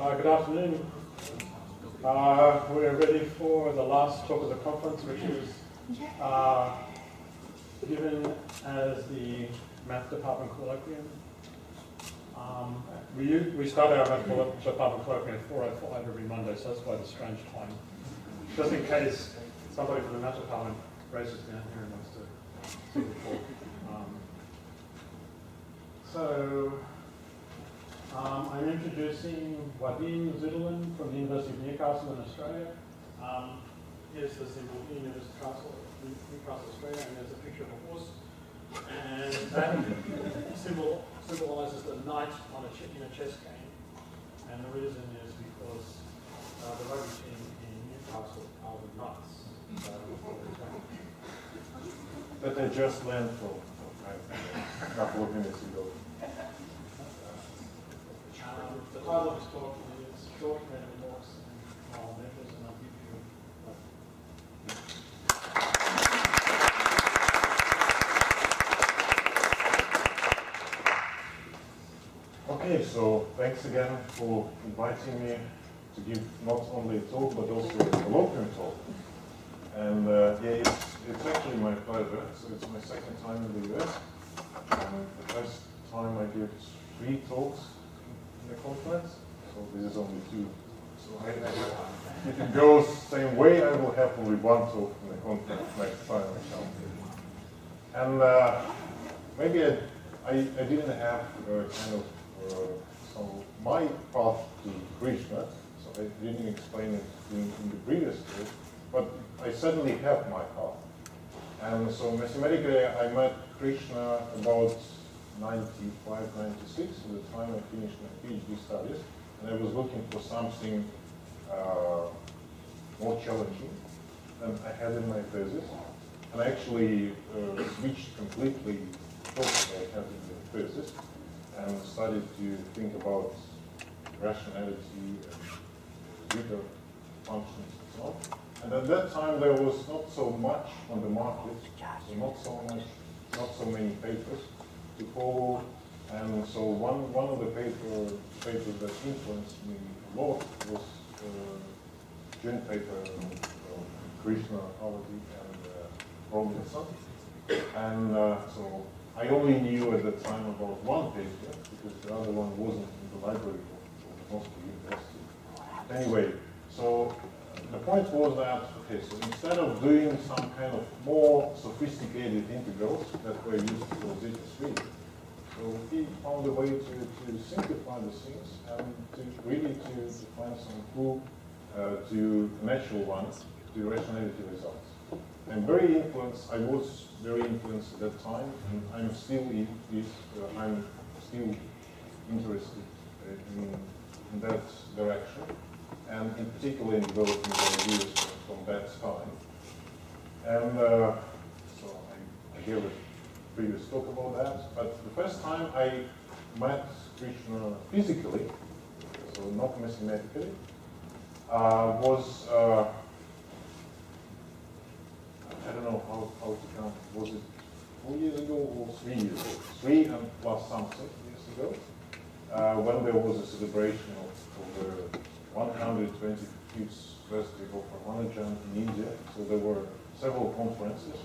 Uh, good afternoon. Uh, we're ready for the last talk of the conference, which is uh, given as the math department colloquium. Um, we, we start our math department colloquium at 4.05 every Monday, so that's why the strange time. Just in case somebody from the math department races down here and wants to see the talk. Um, so, um, I'm introducing Wadim Zudilin from the University of Newcastle in Australia. Um, here's the symbol in Newcastle, Newcastle, Australia, and there's a picture of a horse. And that symbol symbolises the knight on a in a chess game. And the reason is because uh, the rugby team in Newcastle are the knights. Uh, That they just learned from a couple of minutes ago. The title of talk is Walks and and I'll give you Okay, so thanks again for inviting me to give not only a talk but also a colloquium talk. And uh, yeah, it's, it's actually my pleasure. So it's my second time in the US. And the first time I gave three talks in the conference. So this is only two. So I, I, if it goes same way, I will have only one talk in the conference next time I come. And uh, maybe I, I, I didn't have uh, kind of uh, so my path to Krishna, so I didn't explain it in, in the previous talk, but I certainly have my path. And so mathematically I met Krishna about 95, 96, at the time I finished my PhD studies, and I was looking for something uh, more challenging than I had in my thesis. And I actually uh, switched completely topic I had in the thesis and started to think about rationality and zeta functions and so on. And at that time there was not so much on the market, so not so much, not so many papers And so one, one of the paper, papers that influenced me a lot was uh, joint paper of Krishna, Alladi, and uh, Robinson. And uh, so I only knew at the time about one paper because the other one wasn't in the library of Moscow University. Anyway, so the point was that, okay, so instead of doing some kind of more sophisticated integrals that were used for zeta 3, so he found a way to, to simplify the things and to really to, to find some cool, uh, to natural ones, to rationality results. I'm very influenced, I was very influenced at that time, and I'm still, in, is, uh, I'm still interested in, in that direction, and in particular in developing the ideas from that time. And uh, so I, I gave a previous talk about that, but the first time I met Krishna physically, so not mathematically, uh, was uh, I don't know how, how to count. Was it four years ago or three years ago? Three and plus something years ago, uh, when there was a celebration of, of the 125th birthday of Ramanujan in India. So there were several conferences.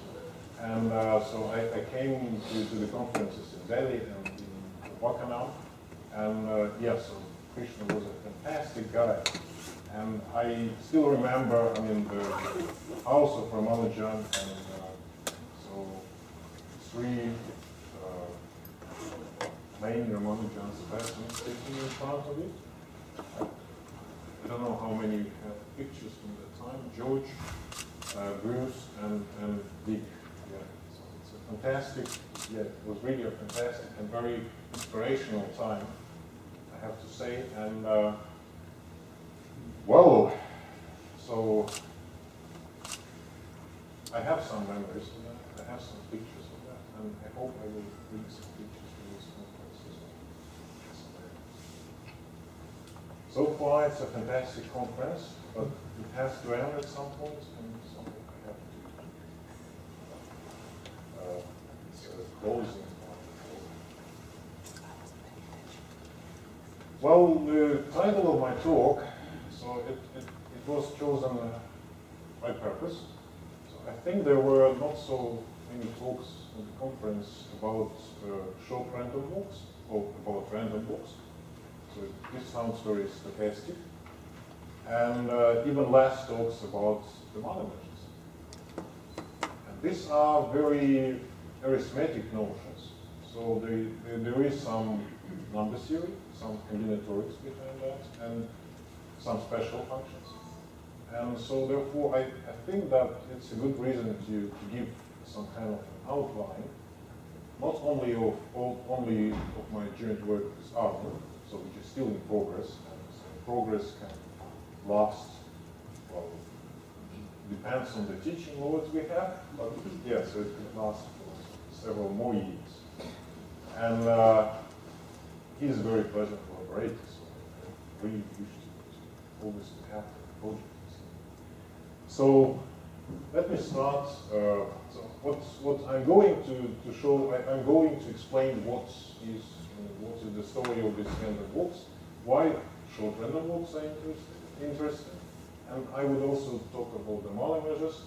And uh, so I, I came to, to, the conferences in Delhi and in Lucknow. And uh, yeah, so Krishna was a fantastic guy. And I still remember, I mean, the house of Ramanujan and uh, so three uh, main Ramanujan Sebastians sitting in front of it. I don't know how many have pictures from that time. George, uh, Bruce, and, and Dick. Yeah, so it's a fantastic, yeah, it was really a fantastic and very inspirational time, I have to say. And uh, well, so I have some memories of that. I have some pictures of that, and I hope I will bring some pictures to this conference as well. So far, it's a fantastic conference, but it has to end at some point, and something I have to. Uh, it's a closing. Well, the title of my talk, so it, it, it was chosen uh, by purpose. So I think there were not so many talks at the conference about uh, short random walks or about random walks. So this sounds very stochastic. And uh, even less talks about the measures. And these are very arithmetic notions. So there, is some number theory, some combinatorics behind that, and some special functions. And so therefore, I, I think that it's a good reason to, to give some kind of outline, not only of all, only of my joint work with Arno, so which is still in progress, and progress can last, well, depends on the teaching loads we have, but yeah, so it can last for several more years. And uh, he's a very pleasant collaborator, so I really wish to, always to have the project. So let me start. Uh, so what, what I'm going to, to show, I, am going to explain what is, what is the story of these random walks, why short random walks are interesting, and I would also talk about the Mahler measures,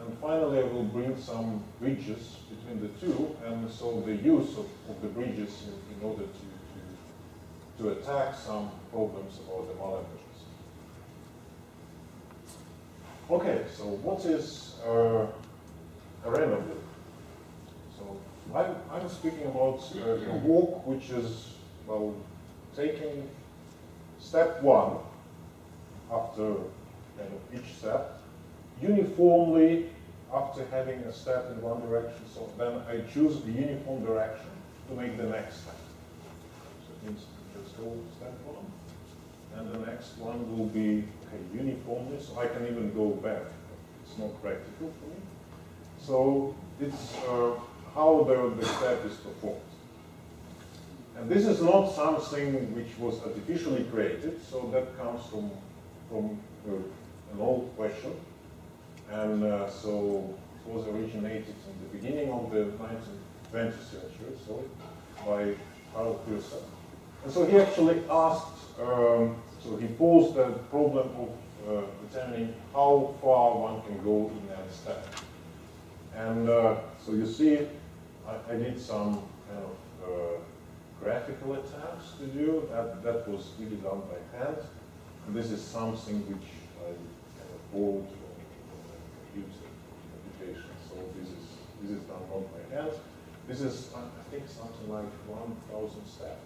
and finally I will bring some bridges between the two, and so the use of, of the bridges in, in order to, to, to attack some problems about the Mahler measures. Okay, so what is uh, a random walk? I'm, I'm speaking about uh, a walk which is, well, taking step one after each step, uniformly after having a step in one direction, so then I choose the uniform direction to make the next step. So it means just go step one, and the next one will be okay, uniformly, so I can even go back. It's not practical for me. So it's uh, how the, step is performed. And this is not something which was artificially created, so that comes from, from uh, an old question. And uh, so it was originated in the beginning of the 19th, 20th century, sorry, by Karl Pearson. And so he actually asked um, so he posed the problem of uh, determining how far one can go in that step. And uh, so you see, I, I, did some kind of uh, graphical attempts to do. That, that was really done by hand. And this is something which I kind of borrowed from, computer application. So this is, this is done by hand. This is, I think, something like 1,000 steps.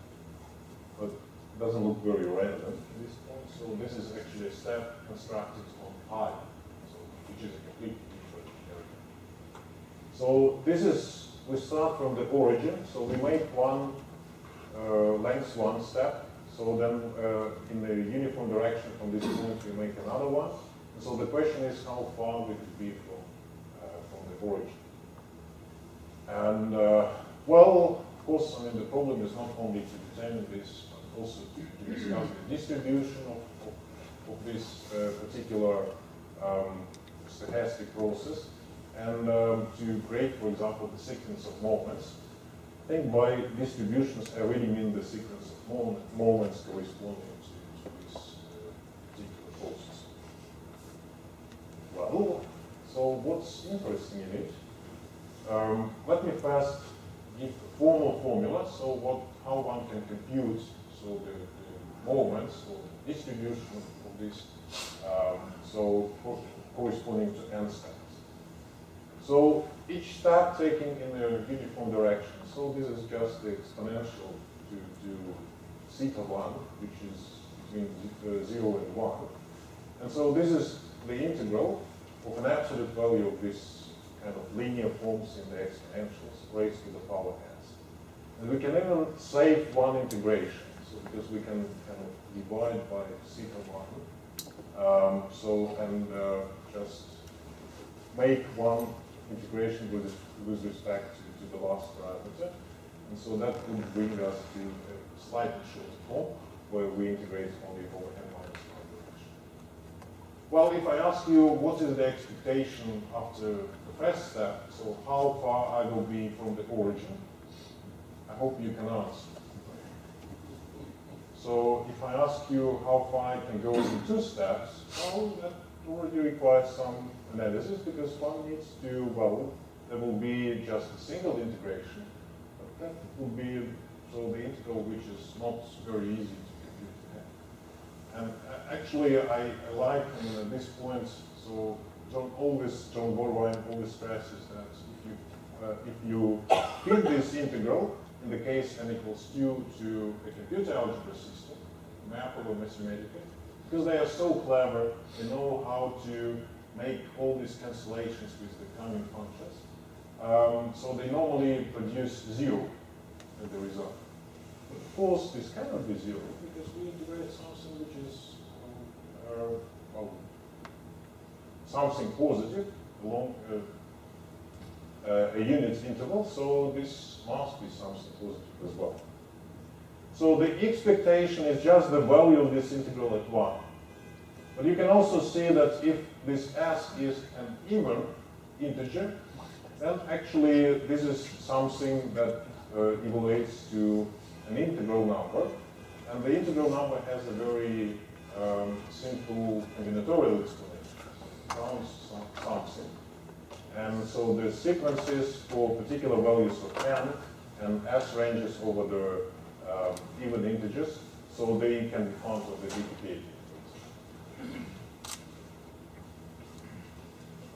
But doesn't look very random at this point. So this is actually a step constructed on pi, so, which is a completely different area. So this is, we start from the origin. So we make one uh, length one step. So then uh, in the uniform direction from this point we make another one. And so the question is how far we could be from, uh, from the origin. And well, of course, I mean the problem is not only to determine this but also to discuss the distribution of, of, of this uh, particular um, stochastic process and um, to create, for example, the sequence of moments. I think by distributions, I really mean the sequence of moment, moments corresponding to, to uh, particular process. Well, so what's interesting in it? Um, let me first give a formal formula, so what, how one can compute so the, the moments or the distribution of this, um, so corresponding to n steps. So each step taking in a uniform direction. So this is just the exponential to, to theta 1, which is between uh, 0 and 1. And so this is the integral of an absolute value of this kind of linear forms in the exponentials raised to the power s. And we can even save one integration because we can kind of divide by theta 1. Um, so, and uh, just make one integration with, with respect to, to the last parameter. And so that would bring us to a slightly shorter form where we integrate only over n minus 1 direction. Well, if I ask you what is the expectation after the first step, so how far I will be from the origin, I hope you can answer. So if I ask you how far I can go in two steps, well, that already requires some analysis because one needs to, well, there will be just a single integration, but that will be, so the integral which is not very easy to compute. And uh, actually, I, I like I at this point, so John always, John Borwein always stresses that if you, uh, if you fit this integral, in the case n equals 2 to a computer algebra system, Maple Mathematica, because they are so clever, they know how to make all these cancellations with the gamma functions. Um, so they normally produce zero as the result. But of course, this cannot be zero because we integrate something which is uh, well, something positive along uh, uh, a unit interval, so this must be something positive as well. So the expectation is just the value of this integral at 1. But you can also see that if this s is an even integer, then actually this is something that uh, evaluates to an integral number. And the integral number has a very um, simple combinatorial explanation. Counts something. And so the sequences for particular values of n and s ranges over the um, even integers, so they can be found on the DPK.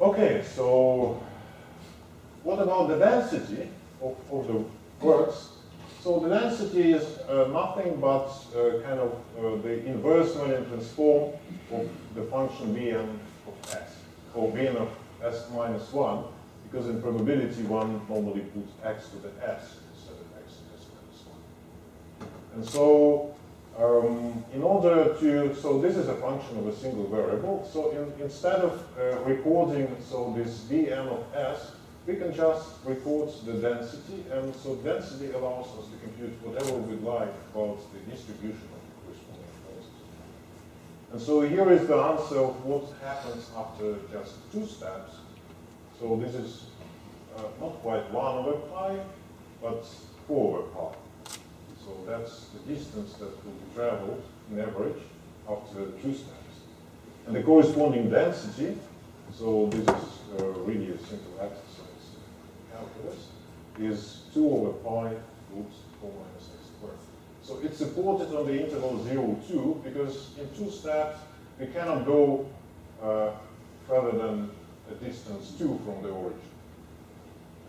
Okay, so what about the density of, of the works? So the density is uh, nothing but uh, kind of uh, the inverse Mellin transform of the function Bn of s, or Bn of s minus 1, because in probability one normally puts x to the s instead of x to s minus 1. And so um, in order to, so this is a function of a single variable, so in, instead of uh, recording, so this Bn of s, we can just record the density, and so density allows us to compute whatever we like about the distribution of the corresponding forces. And so here is the answer of what happens after just two steps. So this is uh, not quite 1 over pi, but 4 over pi. So that's the distance that will be traveled in average after two steps. And the corresponding density, so this is uh, really a simple exercise calculus is 2 over pi root 4 minus x squared. So it's supported on the interval 0, 2, because in two steps we cannot go uh, further than a distance 2 from the origin.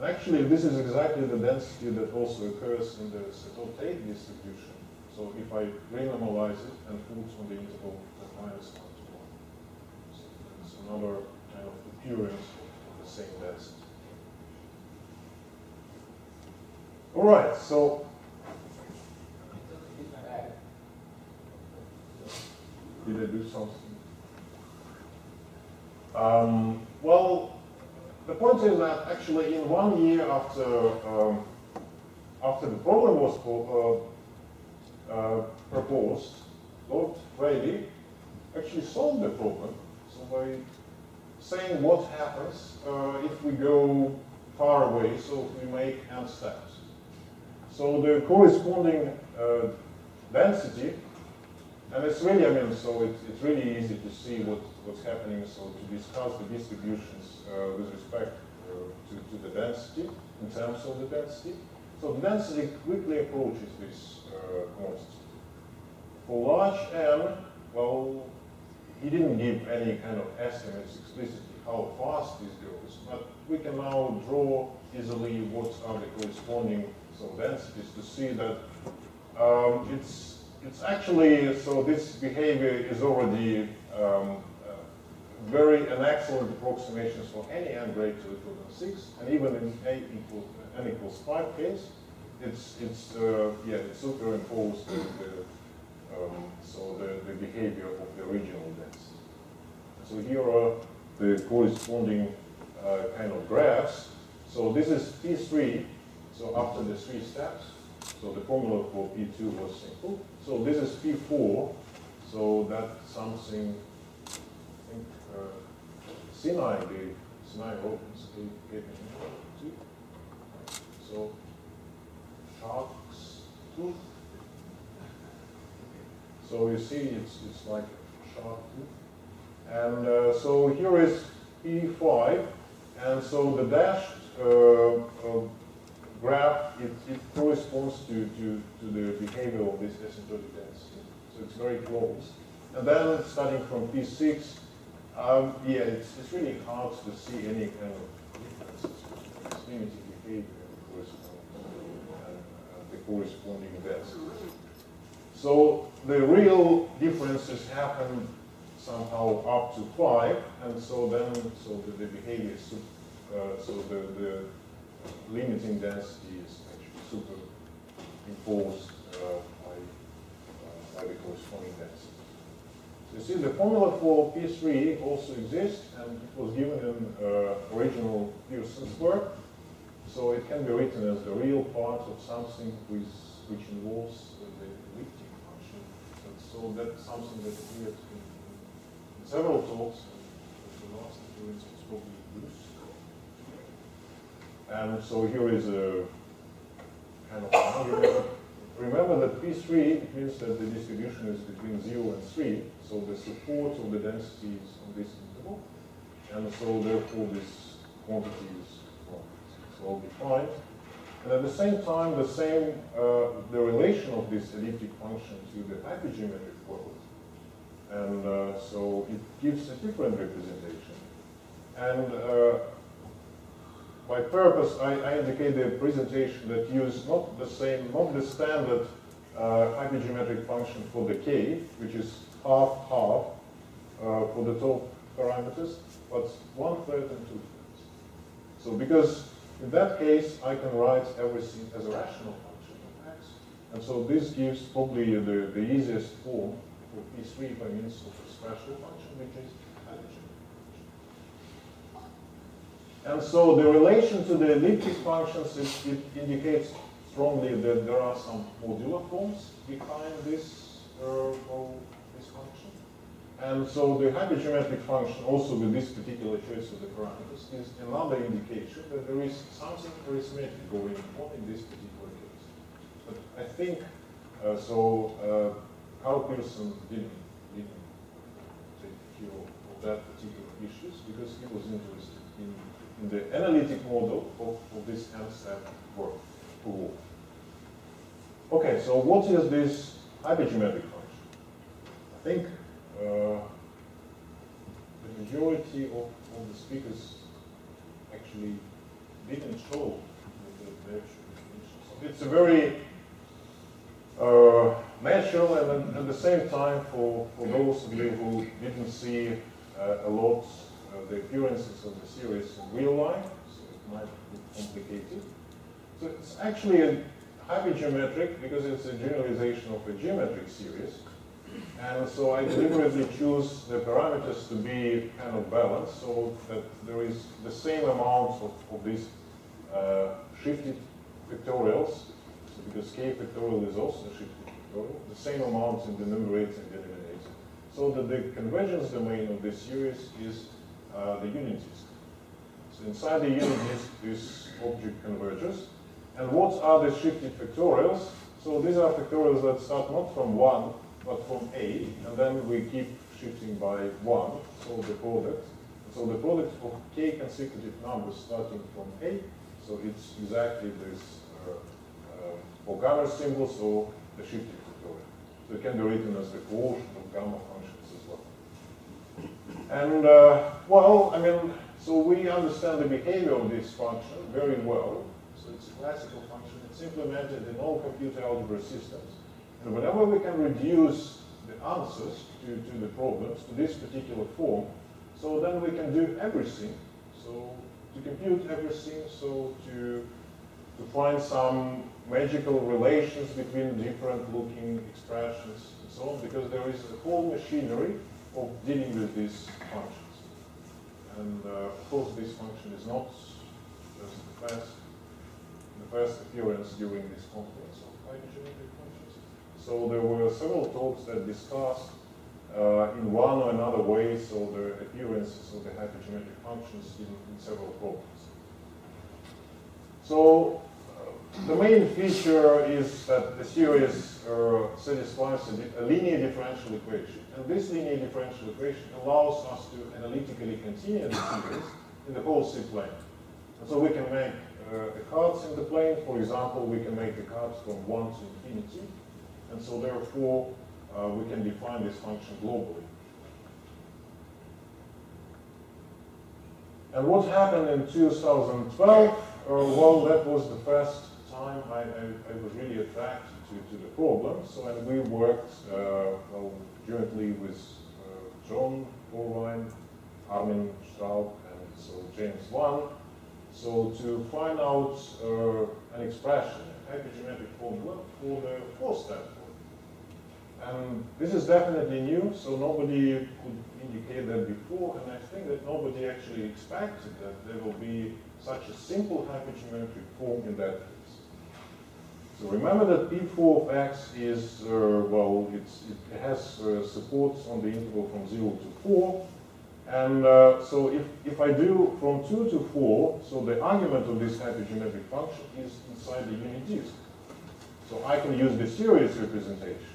Actually, this is exactly the density that also occurs in the Sato-Tate distribution. So if I renormalize it and put on the interval at minus 1 to 1. So that's another kind of appearance of the same density. All right, so. Did I do something? Um, well, the point is that actually in one year after um, after the problem was uh, uh, proposed, Lord Rayleigh actually solved the problem. So by saying what happens uh, if we go far away, so if we make n steps. So the corresponding uh, density, and it's really, I mean, so it's, it's really easy to see what, what's happening, so to discuss the distributions uh, with respect uh, to, to the density, in terms of the density. So the density quickly approaches this uh, quantity. For large n, well, he didn't give any kind of estimates explicitly how fast this goes, but we can now draw easily what are the corresponding so densities to see that um, it's it's actually so this behavior is already um, uh, very an excellent approximation for any n greater than six, and even in a equals n equals five case, it's it's uh, yeah it's superimposed the um, so the, the behavior of the original density. So here are the corresponding uh, kind of graphs. So this is P3 so after the three steps, so the formula for P2 was simple. So this is P4, so that's something, I think, uh, Sinai gave, Sinai gave, me two. So sharks, two. So you see, it's, it's like sharp tooth. And uh, so here is P5, and so the dashed uh, graph, it, it corresponds to, to, to the behavior of this asymptotic density. So it's very close. And then starting from P6, um, yeah, it's, it's really hard to see any kind of differences. Limited behavior and uh, the corresponding density. So the real differences happen somehow up to five, and so then so the, the behavior uh, so the, the limiting density is actually superimposed uh, by, uh, by the corresponding density. So you see the formula for P3 also exists, and it was given in uh, original Pearson's work. So it can be written as the real part of something with, which involves the elliptic function. And so that's something that appeared in, in several talks, the last. And so here is a kind of argument. Remember that P3 means that the distribution is between 0 and 3, so the support of the density is on this interval, and so therefore this quantity is so well defined. And at the same time, the same, uh, the relation of this elliptic function to the hypergeometric world. And uh, so it gives a different representation. And uh, by purpose, I, I indicate the presentation that use not the same, not the standard uh, hypergeometric function for the k, which is half-half uh, for the top parameters, but one-third and two-thirds. So because in that case, I can write everything as a rational function of x. And so this gives probably the, the easiest form for P3 by means of a special function, which is And so the relation to the elliptic functions, it, it indicates strongly that there are some modular forms behind this, uh, this function. And so the hypergeometric function, also with this particular choice of the parameters, is another indication that there is something arithmetic going on in this particular case. But I think, uh, so uh, Karl Pearson didn't, didn't take care of that particular issues because he was interested in in the analytic model of, of this M-step work. Okay, so what is this hypergeometric function? I think uh, the majority of, of the speakers actually didn't show the so It's a very uh, natural and at the same time for, for those of you who didn't see uh, a lot uh, the appearances of the series in real life, so it might be complicated. So it's actually a hypergeometric because it's a generalization of a geometric series. And so I deliberately choose the parameters to be kind of balanced so that there is the same amount of, of these uh, shifted factorials, so because k factorial is also shifted factorial, the same amount in the numerator and denominator, so that the convergence domain of this series is uh, the unit disk. So inside the unit disk, this object converges. And what are the shifted factorials? So these are factorials that start not from 1, but from A, and then we keep shifting by 1, so the product. So the product of k consecutive numbers starting from A, so it's exactly this uh, uh, gamma symbol, so the shifted factorial. So it can be written as the quotient of gamma and, uh, well, I mean, so we understand the behavior of this function very well. So it's a classical function. It's implemented in all computer algebra systems. And whenever we can reduce the answers to, to the problems to this particular form, so then we can do everything. So to compute everything, so to, to find some magical relations between different looking expressions and so on, because there is a whole machinery of dealing with these functions. And uh, of course, this function is not just the first, the first appearance during this conference of hypergeometric functions. So there were several talks that discussed uh, in one or another way, so the appearances of the hypergeometric functions in, in several problems. So uh, the main feature is that the series uh, satisfies a, a, linear differential equation. And this linear differential equation allows us to analytically continue the series in the whole C plane. And so we can make uh, the cards in the plane. For example, we can make the cards from 1 to infinity. And so therefore, uh, we can define this function globally. And what happened in 2012? Uh, well, that was the first time I, I, I was really attracted to, to the problem. So, and we worked uh, well, jointly with uh, John Borwein, Armin Straub, and so James Wan. So to find out uh, an expression, a hypergeometric formula for the force tensor. And this is definitely new, so nobody could indicate that before, and I think that nobody actually expected that there will be such a simple hypergeometric form in that. So remember that P4 of x is, uh, well, it has uh, supports on the interval from 0 to 4, and uh, so if, if I do from 2 to 4, so the argument of this hypergeometric function is inside the unit disk. So I can use the series representation.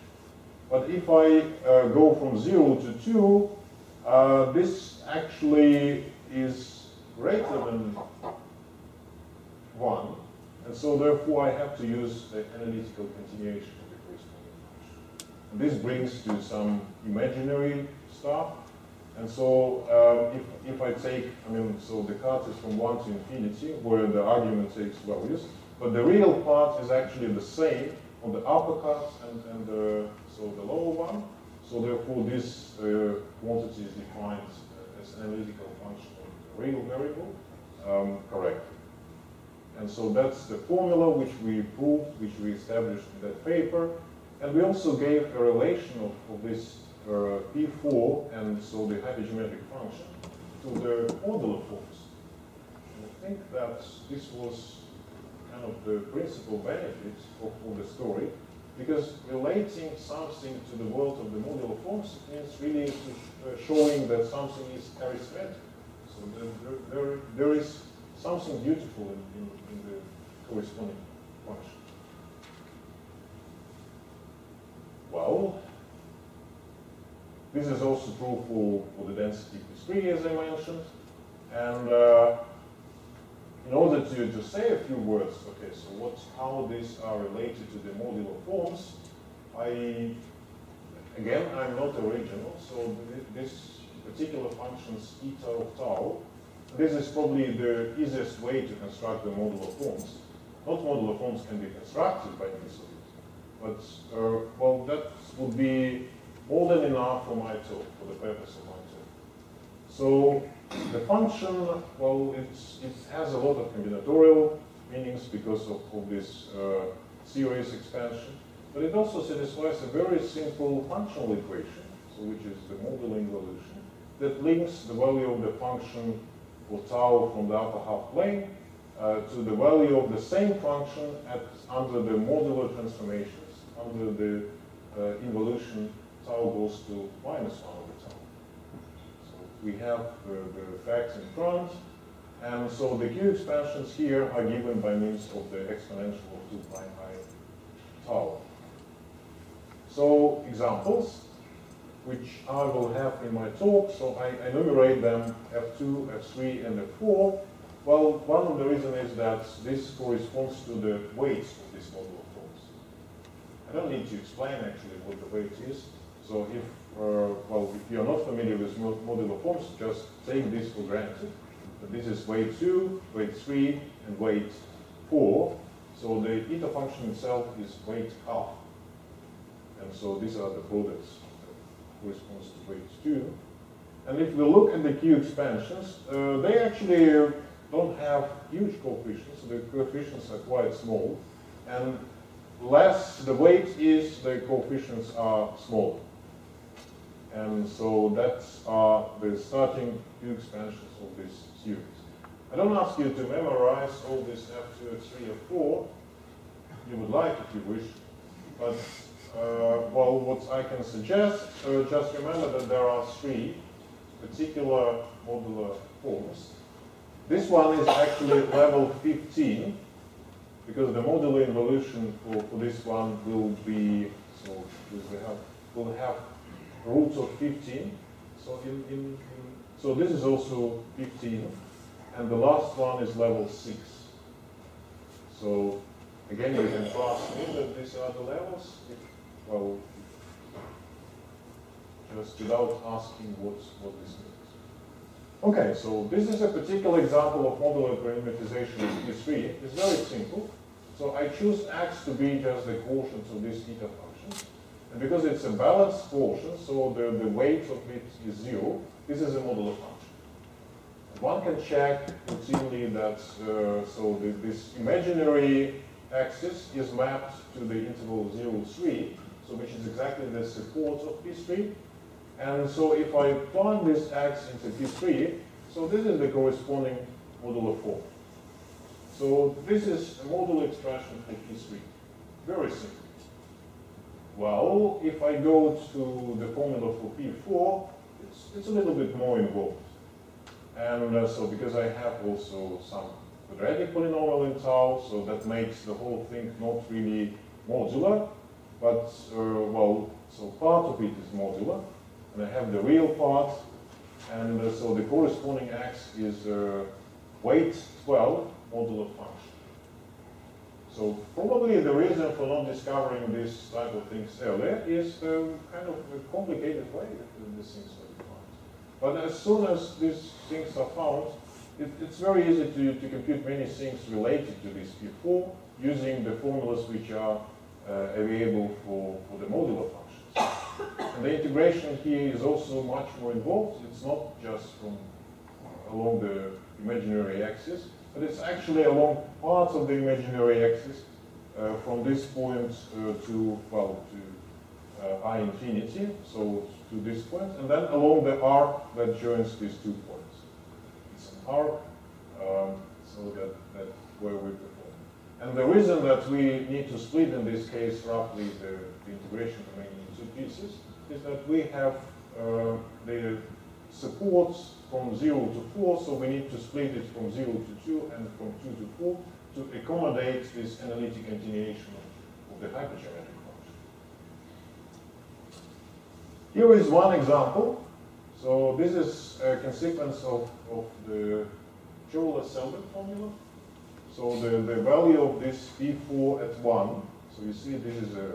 But if I uh, go from 0 to 2, uh, this actually is greater than 1. And so therefore I have to use the analytical continuation of the corresponding function. And this brings to some imaginary stuff. And so um, if, if I take, I mean, so the card is from 1 to infinity, where the argument takes values, but the real part is actually the same on the upper cards and, and the so the lower one. So therefore this uh, quantity is defined as an analytical function of the real variable um, correctly. And so that's the formula which we proved, which we established in that paper. And we also gave a relation of, of this uh, P4 and so the hypergeometric function to the modular forms. And I think that this was kind of the principal benefit of, of the story because relating something to the world of the modular forms means really uh, showing that something is arithmetic. So there, there, there is something beautiful in, in, corresponding function. Well, this is also true for, for the density P3 as I mentioned. And uh, in order to, to say a few words, okay, so what, how these are related to the modular forms, I, again, I'm not original, so this particular function's eta of tau, this is probably the easiest way to construct the modular forms. Not modular forms can be constructed by means of it, but, uh, well, that would be more than enough for my talk, for the purpose of my talk. So the function, well, it has a lot of combinatorial meanings because of, of this uh, series expansion, but it also satisfies a very simple functional equation, so which is the modular involution, that links the value of the function for tau from the upper half plane uh, to the value of the same function at, under the modular transformations, under the uh, involution tau goes to minus 1 over tau. So we have the, facts in front. And so the Q expansions here are given by means of the exponential of 2 pi i tau. So examples, which I will have in my talk. So I enumerate them F2, F3, and F4. Well, one of the reasons is that this corresponds to the weights of this modular forms. I don't need to explain actually what the weight is. So if uh, well, if you're not familiar with modular forms, just take this for granted. But this is weight 2, weight 3, and weight 4. So the eta function itself is weight half. And so these are the products that corresponds to weight 2. And if we look at the Q expansions, uh, they actually don't have huge coefficients. The coefficients are quite small. And less the weight is, the coefficients are smaller. And so that's uh, the starting Q expansions of this series. I don't ask you to memorize all this F2, F3, F4. You would like if you wish. But, uh, well, what I can suggest, uh, just remember that there are three particular modular forms. This one is actually level 15. because the modular involution for, for this one will be, so we have, will have roots of 15. So in, in, in, so this is also 15, and the last one is level 6. So again, you can trust me that these are the levels. If, well, just without asking what, what this means. Okay, so this is a particular example of modular parameterization of P3. It's very simple. So I choose x to be just the quotient of this theta function. And because it's a balanced quotient, so the, the weight of it is zero, this is a modular function. And one can check routinely that, uh, so the, this imaginary axis is mapped to the interval 0, 3, so which is exactly the support of P3. And so if I plug this x into P3, so this is the corresponding modular form. So this is a modular expression for P3. Very simple. Well, if I go to the formula for P4, it's, it's a little bit more involved. And uh, so because I have also some quadratic polynomial in tau, so that makes the whole thing not really modular, but, uh, well, so part of it is modular, I have the real part, and uh, so the corresponding x is uh, weight 12, modular function. So probably the reason for not discovering this type of things earlier is um, kind of complicated way that these things are defined. But as soon as these things are found, it, it's very easy to, to compute many things related to this P4 using the formulas which are uh, available for, for the modular functions. And the integration here is also much more involved. It's not just from along the imaginary axis, but it's actually along parts of the imaginary axis uh, from this point uh, to, well, to uh, i infinity, so to this point, and then along the arc that joins these two points. It's an arc, um, so that, that where we perform. And the reason that we need to split in this case roughly the, the integration domain pieces is that we have uh, the supports from 0 to 4, so we need to split it from 0 to 2 and from 2 to 4 to accommodate this analytic continuation of, the hypergeometric function. Here is one example. So this is a consequence of, of the Chowla-Selberg formula. So the, the value of this P4 at 1, so you see this is a,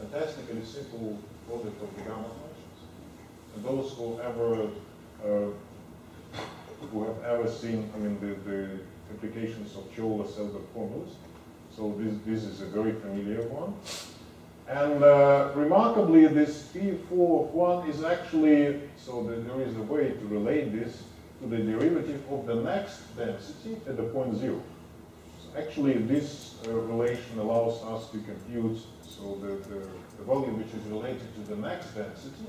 a fantastically simple product of the gamma functions. And those who ever uh, who have ever seen, I mean, the, the applications of Chowla-Selberg formulas. So this, this is a very familiar one. And uh, remarkably, this P4 of 1 is actually, so there is a way to relate this to the derivative of the next density at the point 0. So actually, this relation allows us to compute so the, the, the value which is related to the max density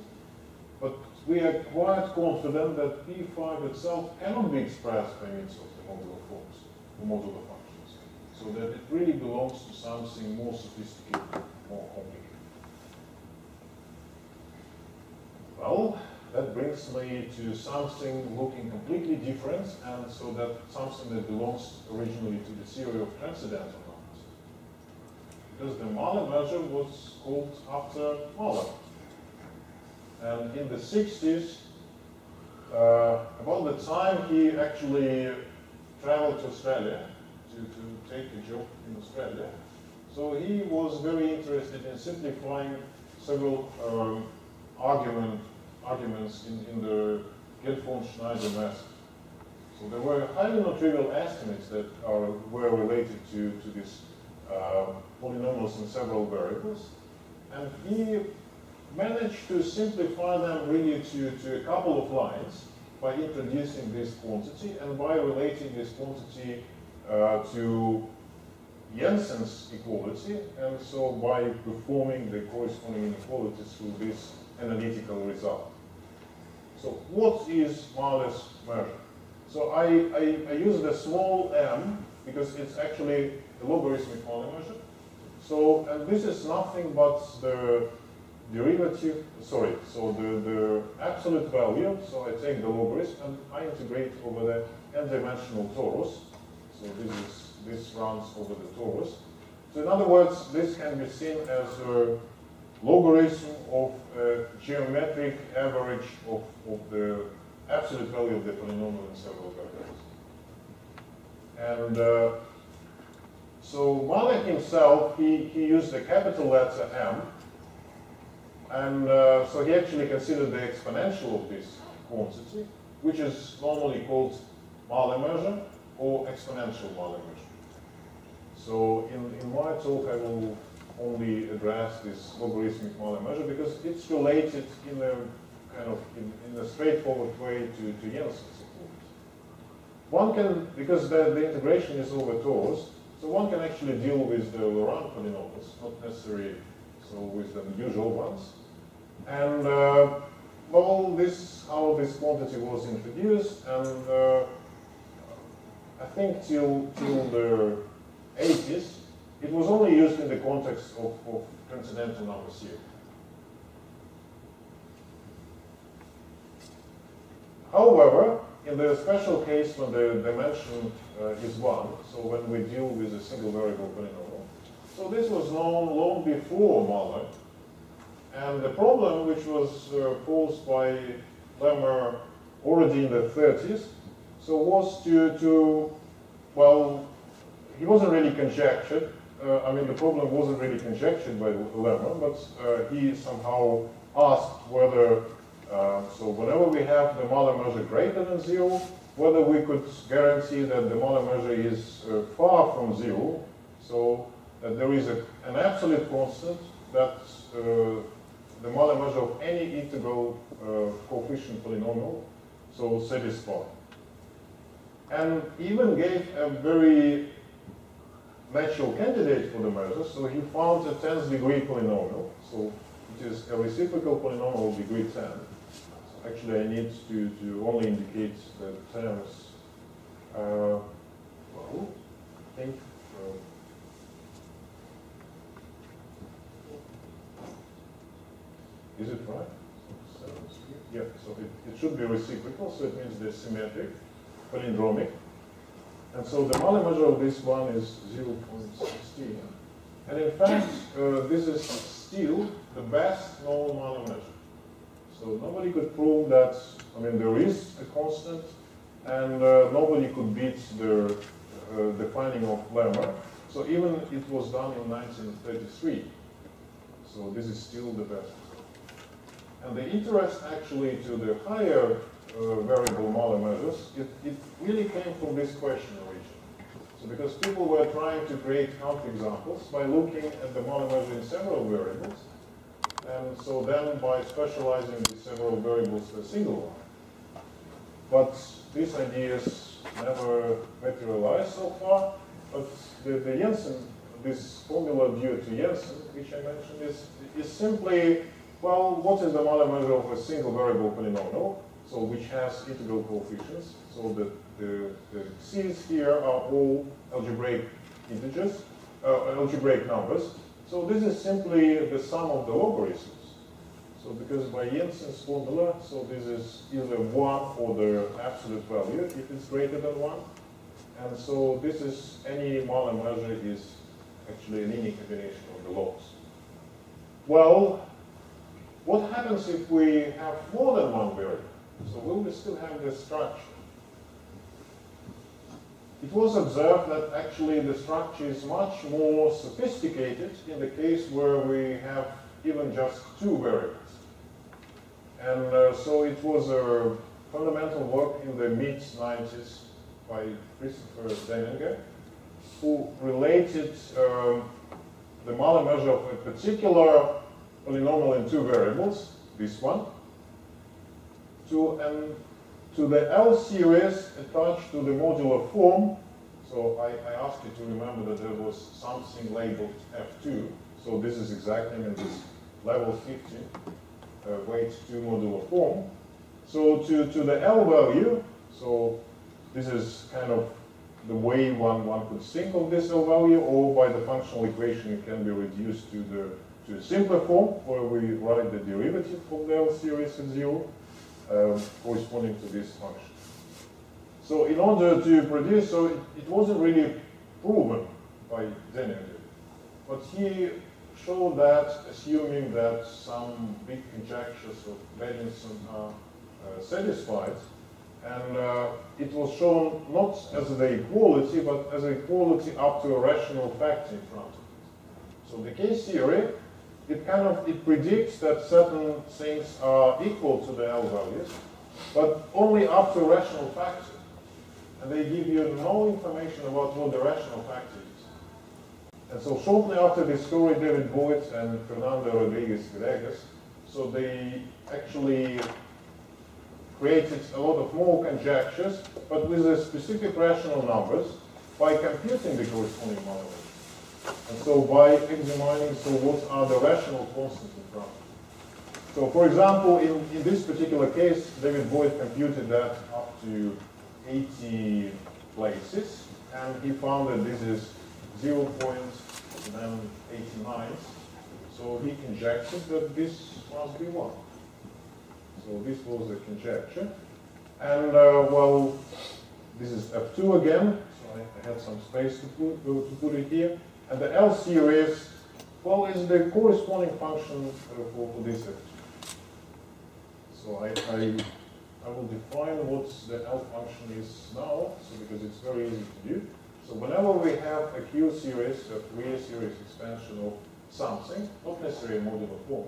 but we are quite confident that P5 itself cannot be expressed by means of the modular forms, the modular functions. So that it really belongs to something more sophisticated, more complicated. Well, that brings me to something looking completely different, and so that something that belongs originally to the theory of transcendental. Because the Mahler measure was called after Mahler. And in the 60s, uh, about the time he actually traveled to Australia to, to take a job in Australia, so he was very interested in simplifying several um, argument, arguments in, in the Gelfond-Schneider method. So there were highly non-trivial estimates that are, were related to, to these uh, polynomials in several variables. And he managed to simplify them really to, to a couple of lines by introducing this quantity and by relating this quantity uh, to Jensen's equality, and so by performing the corresponding inequalities through this analytical result. So what is Mahler's measure? So I, I, I use the small m because it's actually the logarithmic Mahler measure. So, and this is nothing but the derivative, sorry, so the, the absolute value, so I take the logarithm and I integrate over the n-dimensional torus. So this is this runs over the torus. So in other words, this can be seen as a logarithm of a geometric average of, of the absolute value of the polynomial in several variables. And uh, so Mahler himself, he, he used the capital letter M, and uh, so he actually considered the exponential of this quantity, which is normally called Mahler measure or exponential Mahler measure. So in, in my talk, I will only address this logarithmic Mahler measure because it's related in a kind of in, in a straightforward way to, to Jensen's equation. One can, because the, the integration is over torus, so one can actually deal with the Laurent polynomials, not necessarily so with the usual ones. And uh, well, this how this quantity was introduced, and uh, I think till till the 80s, it was only used in the context of, of transcendental number theory. However, in the special case when the dimension uh, is 1, so when we deal with a single variable polynomial, so this was known long before Mahler, and the problem which was uh, posed by Lehmer already in the 30s, so was to, to well, he wasn't really conjectured, uh, I mean the problem wasn't really conjectured by Lehmer, but uh, he somehow asked whether um, so whenever we have the Mahler measure greater than zero, whether we could guarantee that the Mahler measure is uh, far from zero, so that there is a, an absolute constant that uh, the Mahler measure of any integral uh, coefficient polynomial, so satisfy. And even gave a very natural candidate for the measure, so he found a 10th degree polynomial, so it is a reciprocal polynomial of degree 10 actually I need to, to only indicate the terms. Uh, well, I think uh, is it right? Yeah, so it, it should be reciprocal, so it means they're symmetric, palindromic. And so the Mahler measure of this one is 0.16. And in fact, uh, this is still the best known Mahler measure. So nobody could prove that, I mean, there is a constant, and uh, nobody could beat the, uh, of Lehmer. So even it was done in 1933. So this is still the best. And the interest actually to the higher uh, variable Mahler measures, it, it really came from this question originally. So because people were trying to create counterexamples by looking at the Mahler measure in several variables, and so then by specializing the several variables to a single one. But these ideas never materialized so far, but the, the Jensen, this formula due to Jensen, which I mentioned, is, is simply, well, what is the Mahler measure of a single variable polynomial, so which has integral coefficients, so that the, the C's here are all algebraic integers, uh, algebraic numbers, so this is simply the sum of the logarithms. So because by Jensen's formula, so this is either 1 for the absolute value if it's greater than 1. And so this is, any Mahler measure is actually a linear combination of the logs. Well, what happens if we have more than one variable? So will we still have this structure? It was observed that actually the structure is much more sophisticated in the case where we have even just two variables. And uh, so it was a fundamental work in the mid-90s by Christopher Deninger, who related um, the Mahler measure of a particular polynomial in two variables, this one, to an to the L series attached to the modular form. So I, I asked you to remember that there was something labeled F2. So this is exactly in this level 50 uh, weight 2 modular form. So to, to the L value, so this is kind of the way one, one could think of this L value, or by the functional equation it can be reduced to the to a simpler form where we write the derivative of the L series at zero um, corresponding to this function. So in order to produce, so it, it wasn't really proven by Zenian. But he showed that assuming that some big conjectures of Beilinson are uh, satisfied, and uh, it was shown not as the equality, but as an equality up to a rational factor in front of it. So the K-theory, it kind of it predicts that certain things are equal to the L values, but only up to rational factor. And they give you no information about what the rational factor is. And so shortly after this story, David Boyd and Fernando Rodriguez Villegas, so they actually created a lot of more conjectures, but with specific rational numbers by computing the corresponding monoids. And so by examining, so what are the rational constants in front. So for example, in, in this particular case, David Boyd computed that up to 80 places, and he found that this is 0 then 89. So he conjectured that this must be 1. So this was a conjecture. And uh, well, this is F2 again, so I had some space to put, to put it here. And the L series, well, is the corresponding function for, this F2. So I, I, I will define what the L function is now, so because it's very easy to do. So whenever we have a Q series, a Fourier series expansion of something, not necessarily a modular form,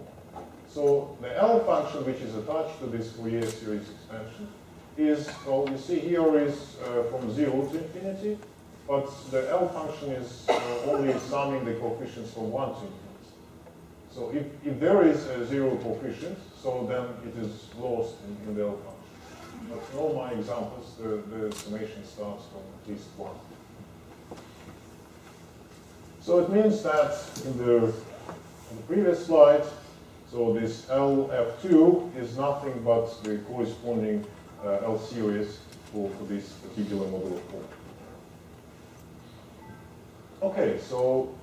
so the L function which is attached to this Fourier series expansion is, well, you see here is uh, from 0 to infinity, but the L function is uh, only summing the coefficients from 1 to infinity. So if, if there is a zero coefficient, so then it is lost in, in the L function. But in all my examples, the, the summation starts from at least 1. So it means that in the, in the previous slide, so this LF2 is nothing but the corresponding uh, L series for, for this particular modular form. Okay, so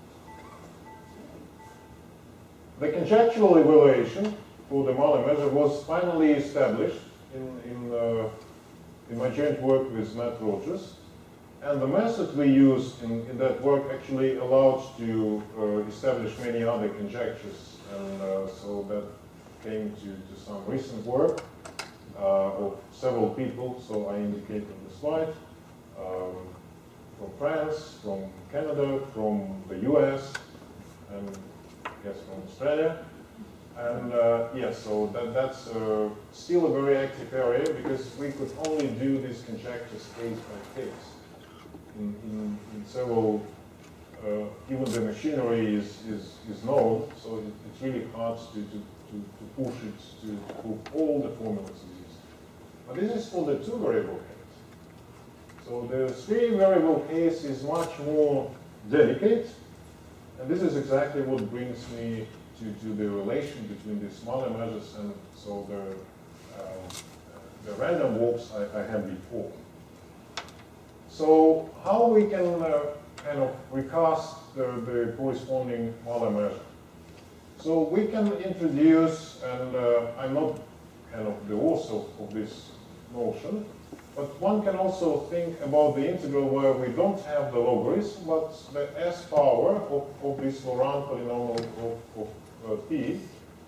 the conjectural evaluation for the Mahler measure was finally established in, in, uh, in my joint work with Matt Rogers. And the method we used in, in that work actually allowed to uh, establish many other conjectures. And uh, so that came to, to some recent work uh, of several people, so I indicate on the slide, um, from France, from Canada, from the US, and yes, from Australia. And uh, yes, so that, that's uh, still a very active area because we could only do these conjectures case by case. In, in, in several uh, even the machinery is, is, is known, so it, it's really hard to, to, to, to push it to, to prove all the formulas. But this is for the two variable case. So the three variable case is much more delicate, and this is exactly what brings me to, to the relation between the Mahler measures and so the, uh, the random walks I, I had before. So how we can uh, kind of recast the, the corresponding Mahler measure. So we can introduce, and uh, I'm not kind of the author of this notion, but one can also think about the integral where we don't have the logarithm, but the s power of, of this Laurent polynomial of, of uh, p,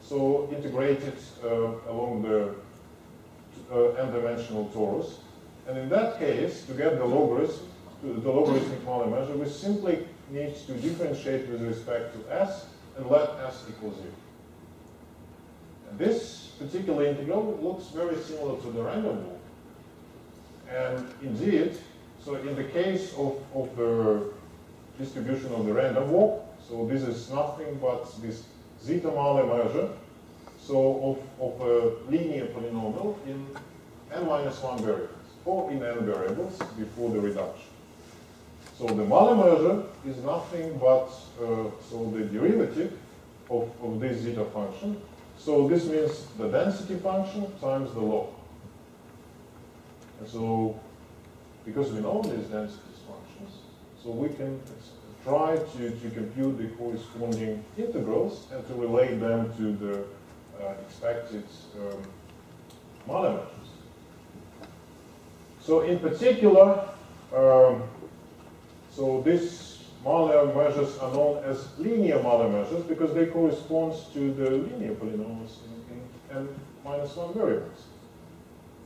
so integrated uh, along the uh, n-dimensional torus. And in that case, to get the logarithm, the logarithmic measure, we simply need to differentiate with respect to s and let s equal 0. And this particular integral looks very similar to the random walk. And indeed, so in the case of, of the distribution of the random walk, so this is nothing but this zeta Mahler measure, so of, of a linear polynomial in n minus 1 variables, or in n variables before the reduction. So the Mahler measure is nothing but uh, so the derivative of, of this zeta function. So this means the density function times the log. And so because we know these density functions, so we can try to, to compute the corresponding integrals and to relate them to the uh, expected um, measures. So in particular, um, So these Mahler measures are known as linear Mahler measures because they correspond to the linear polynomials in, in n minus 1 variables.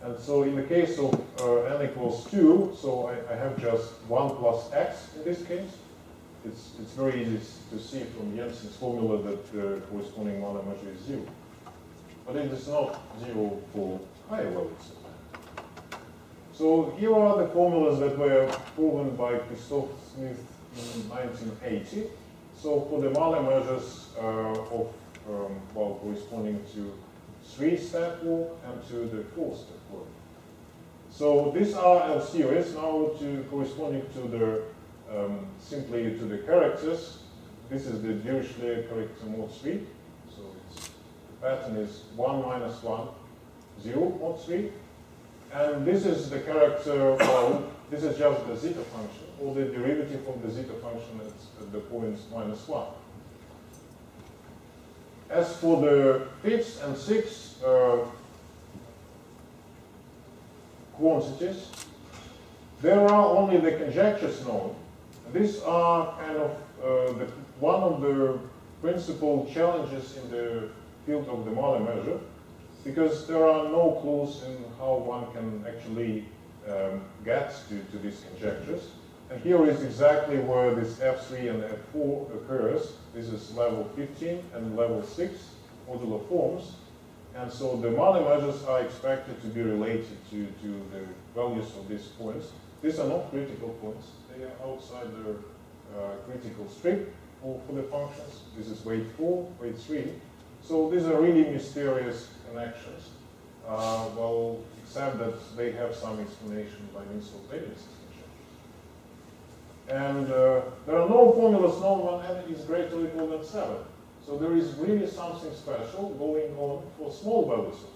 And so in the case of uh, n equals 2, so I, I, have just 1 plus x in this case. It's, it's very easy to see from Jensen's formula that the corresponding measure is 0. But it is not 0 for higher values. So here are the formulas that were proven by Christoph Smyth in 1980. So for the measures uh, of, um, well, corresponding to three-step walk and to the four-step walk. So these are L series. Now to corresponding to the um, simply to the characters. This is the Dirichlet character mod 3. So it's, the pattern is 1 minus 1, 0 mod 3. And this is the character, well, this is just the zeta function, or the derivative of the zeta function at, at the minus 1. As for the fifth and sixth uh, quantities, there are only the conjectures known. These are kind of uh, the, one of the principal challenges in the field of the Mahler measure, because there are no clues in how one can actually um, get to, to these conjectures. And here is exactly where this F3 and F4 occurs. This is level 15 and level 6 modular forms. And so the Mahler measures are expected to be related to, to the values of these points. These are not critical points. They are outside the uh, critical strip for, for the functions. This is weight 4, weight 3. So these are really mysterious connections. Uh, well, except that they have some explanation by means of Leibniz And uh, there are no formulas known when n is greater or equal than 7. So there is really something special going on for small values of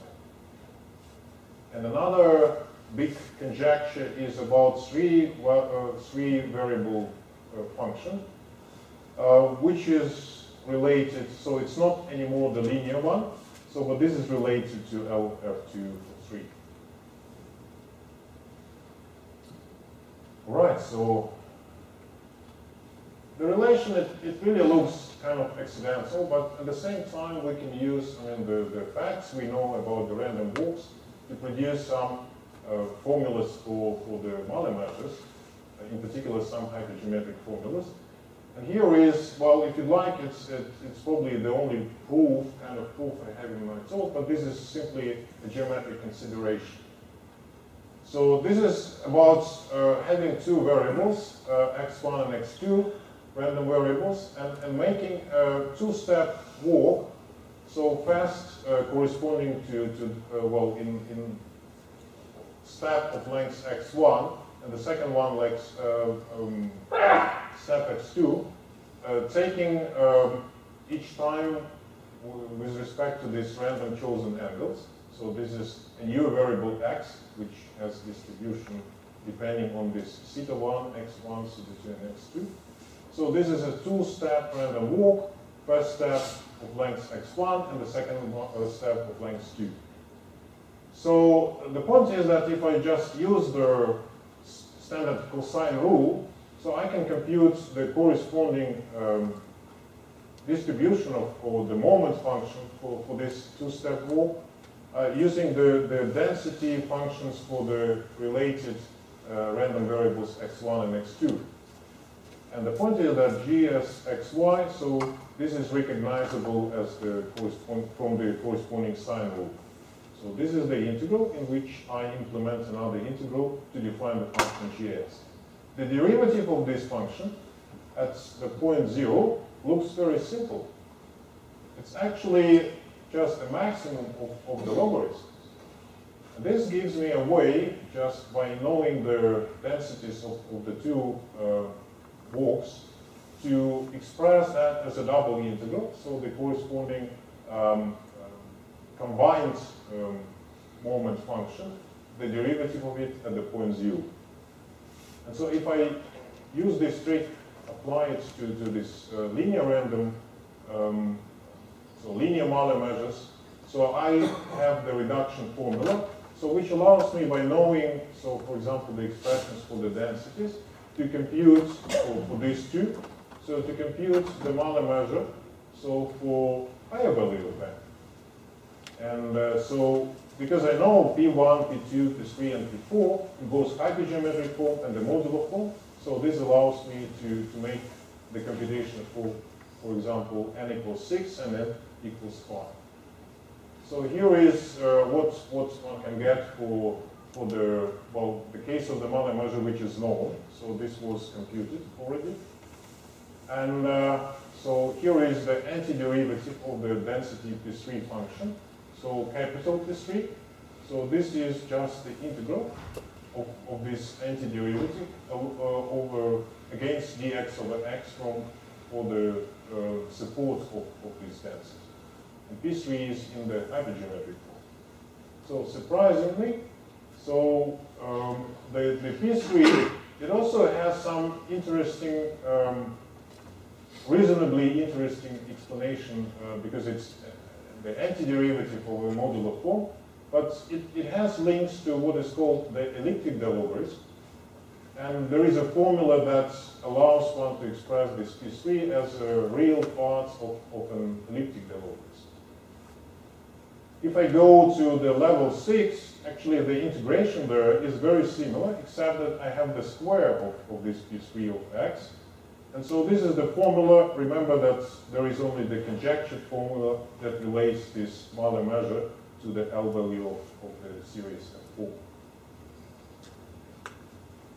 n. And another big conjecture is about three, uh, three variable uh, function, uh, which is related, so it's not anymore the linear one, so but this is related to LF2 3. Right, so the relation, it, it really looks kind of accidental, but at the same time we can use I mean, the, the facts we know about the random walks to produce some uh, formulas for, for the Mahler measures, uh, in particular some hypergeometric formulas. And here is, well, if you like, it's, it, it's probably the only proof, kind of proof I have in my talk, but this is simply a geometric consideration. So this is about uh, having two variables, uh, x1 and x2, random variables, and, and making a two-step walk, so fast uh, corresponding to, to uh, well, in, in step of length x1, and the second one like uh, um, step x2, uh, taking um, each time with respect to these random chosen angles. So this is a new variable x, which has distribution depending on this theta 1, x1, theta 2, and x2. So this is a two-step random walk. First step of length x1 and the second uh, step of length 2. So the point is that if I just use the standard cosine rule, so I can compute the corresponding um, distribution of or the moment function for, for this two-step walk uh, using the, the density functions for the related uh, random variables x1 and x2. And the point is that g as xy, so this is recognizable as the from the corresponding sine rule. So this is the integral in which I implement another integral to define the function gs. The derivative of this function at the point zero looks very simple. It's actually just a maximum of, of the logarithms. This gives me a way, just by knowing the densities of, of the two uh, walks, to express that as a double integral, so the corresponding um, combined um, moment function, the derivative of it at the point zero. And so if I use this trick, apply it to, to this uh, linear random, um, so linear Mahler measures, so I have the reduction formula, so which allows me by knowing, so for example, the expressions for the densities, to compute for, these two. So to compute the Mahler measure, so for higher value of n. And uh, so because I know P1, P2, P3, and P4 in both hypergeometric form and the modular form, so this allows me to, to make the computation for, for example, n equals 6 and n equals 5. So here is uh, what, what one can get for, for the, well, the case of the Mahler measure which is known. So this was computed already. And uh, so here is the antiderivative of the density P3 function. So capital P3. So this is just the integral of, of this antiderivative uh, over against dx over x from for the uh, support of, of this density. And P3 is in the hypergeometric form. So surprisingly, so um, the, the P3, it also has some interesting, um, reasonably interesting explanation uh, because it's uh, the antiderivative of a modular form, but it, it has links to what is called the elliptic logarithm. And there is a formula that allows one to express this P3 as a real part of, of an elliptic logarithm. If I go to the level 6, actually the integration there is very similar, except that I have the square of, of this P3 of x. And so this is the formula. Remember that there is only the conjectured formula that relates this Mahler measure to the L value of, of the series F4.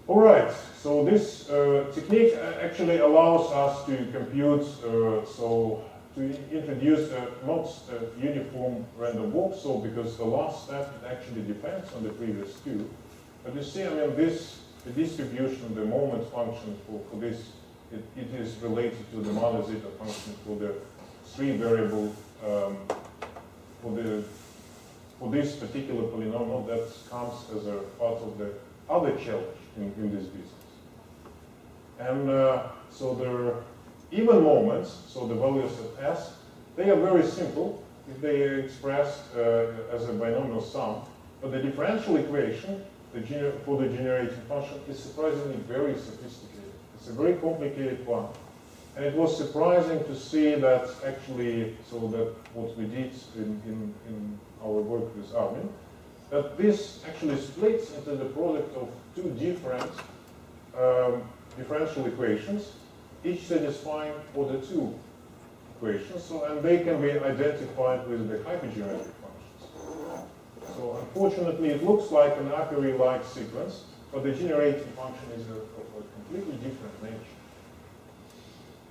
All right, so this uh, technique actually allows us to compute uh, so to introduce a not a uniform random walk, so because the last step actually depends on the previous two. But you see, I mean, this the distribution, the moment function for, for this, it, it is related to the Mahler zeta function for the three variable um, for the for this particular polynomial that comes as a part of the other challenge in, in this business. And uh, so there even moments, so the values of s, they are very simple if they are expressed uh, as a binomial sum. But the differential equation the for the generating function is surprisingly very sophisticated. It's a very complicated one. And it was surprising to see that actually, so that what we did in, in, in our work with Armin, that this actually splits into the product of two different um, differential equations each satisfying for the two equations, so, and they can be identified with the hypergeometric functions. So unfortunately, it looks like an Apéry-like sequence, but the generating function is of a completely different nature.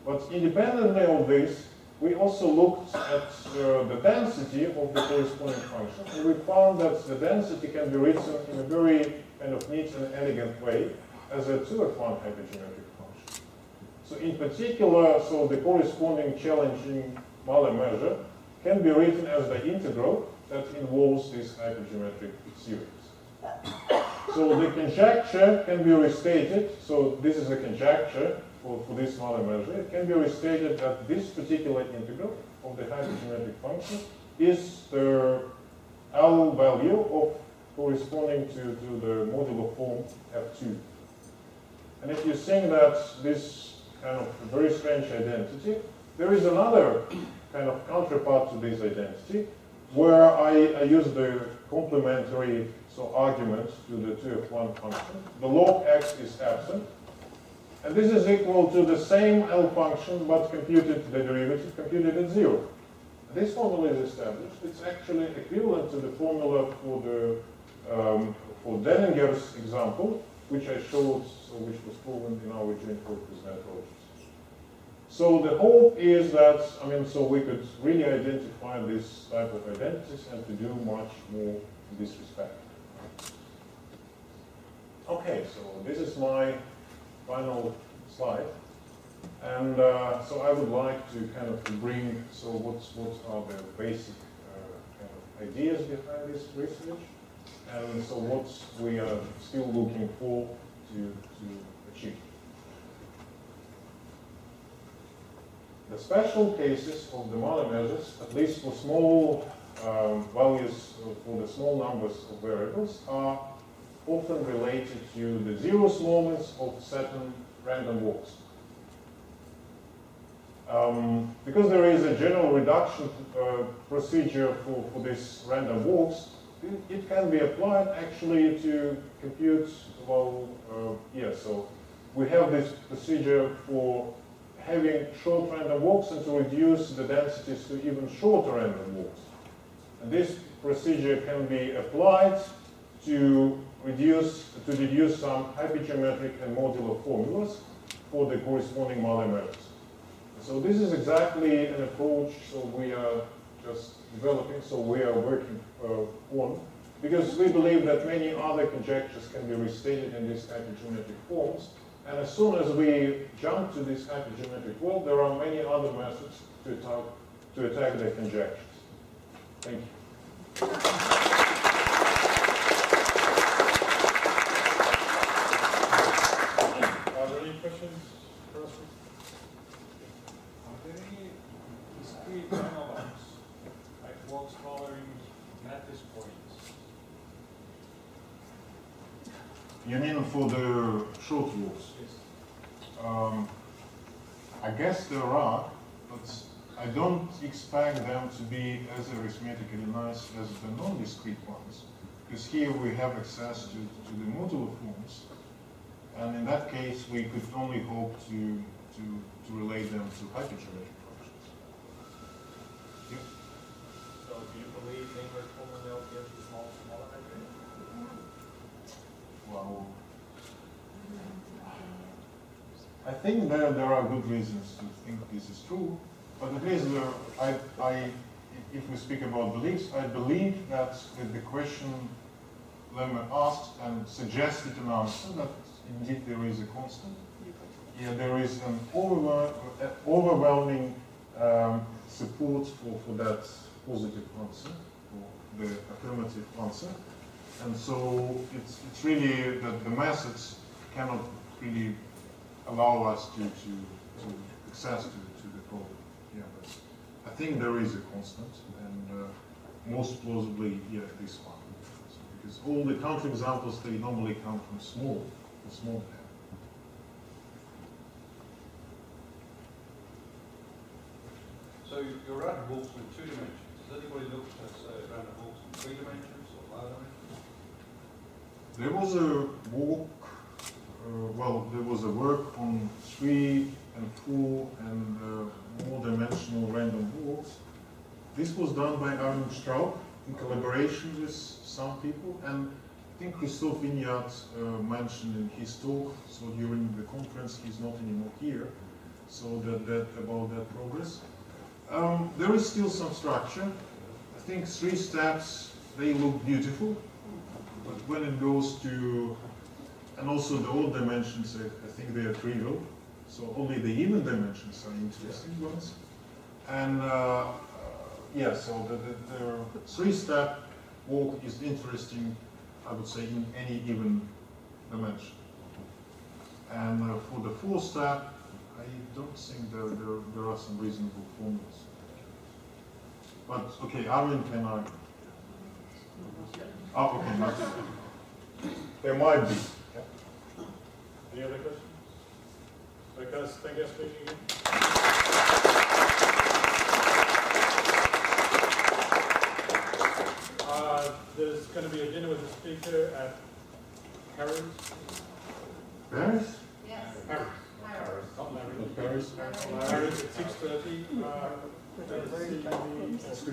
But independently of this, we also looked at uh, the density of the corresponding function, and we found that the density can be written in a very kind of neat and elegant way as a 2f1 hypergeometric so in particular, so the corresponding challenging Mahler measure can be written as the integral that involves this hypergeometric series. So the conjecture can be restated, so this is a conjecture for, for this Mahler measure. It can be restated that this particular integral of the hypergeometric function is the L value of corresponding to, to the modular form F2. And if you think that this kind of very strange identity. There is another kind of counterpart to this identity where I, I use the complementary so argument to the 2f1 function. The log x is absent. And this is equal to the same L function, but computed, the derivative computed at zero. This formula is established. It's actually equivalent to the formula for the um, for Deninger's example, which I showed, so which was proven in our joint work with. So the hope is that, I mean, so we could really identify this type of identities and to do much more in this respect. Okay, so this is my final slide. And uh, so I would like to kind of bring, so what's, what are the basic uh, kind of ideas behind this research? And so what we are still looking for to, to achieve. The special cases of the Mahler measures, at least for small um, values, for the small numbers of variables, are often related to the zeroth moments of certain random walks. Um, because there is a general reduction uh, procedure for, for these random walks, it, can be applied actually to compute, well, uh, yeah, so we have this procedure for having short random walks and to reduce the densities to even shorter random walks. And this procedure can be applied to reduce, to deduce some hypergeometric and modular formulas for the corresponding Mahler So this is exactly an approach so we are just developing, so we are working uh, on, because we believe that many other conjectures can be restated in these hypergeometric forms, and as soon as we jump to this hypergeometric world, there are many other methods to attack, to attack the conjectures. Thank you. Are there any questions for us? Are there any discrete analogs, like walks following lattice points? You mean for the short walks? Um, I guess there are, but I don't expect them to be as arithmetically nice as the non-discrete ones, because here we have access to, to the modular forms, and in that case we could only hope to, to, to relate them to hypergeometric functions. Yep. So do you believe inverse polynomial gives the small Mahler measure? Well, I think there, there are good reasons to think this is true, but at least there, I, I, if we speak about beliefs, I believe that the question Lehmer asked and suggested an answer that indeed there is a constant. Yeah, there is an overwhelming um, support for, for that positive answer, for the affirmative answer. And so it's, it's really that the methods cannot really allow us to, to, to access to, to the problem. Yeah, but I think there is a constant, and uh, most plausibly, yeah, this one. So because all the counterexamples, they normally come from small, from small pair. So you- you're random walks with two dimensions. Has anybody looked at random walks in three dimensions? There was a walk, uh, well, there was a work on three and four and uh, more dimensional random walks. This was done by Armin Straub in collaboration with some people, and I think Christophe Vignat uh, mentioned in his talk, so during the conference, he's not anymore here, so that, that about that progress. Um, there is still some structure. I think three steps, they look beautiful, but when it goes to, and also the odd dimensions, I, think they are trivial. So only the even dimensions are interesting ones. And uh, yeah, so the, the, the three-step walk is interesting, I would say, in any even dimension. And uh, for the fourth step, I don't think there, there, there are some reasonable formulas. But okay, Armin can argue. Okay, not There might be. Any other questions? Because, thank you, for speaking again. Uh, there's gonna be a dinner with the speaker at Harry's. Paris? Yes. Harry's. Harry's. Not Larry's. Paris? Uh, Harry's at six thirty, uh, let's see the- It's too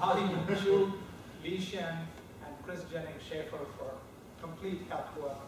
Ollie Chu, Lee Shen, and Chris Jennings Shaffer for complete help to